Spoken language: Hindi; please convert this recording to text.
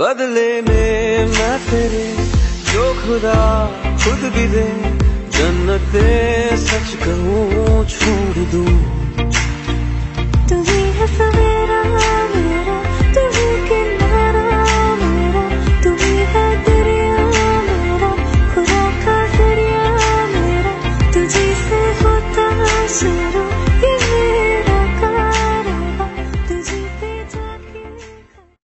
बदले में मैं तेरे जो खुदा खुद भी दे जन्नते सच कहूँ छोड़ दूँ।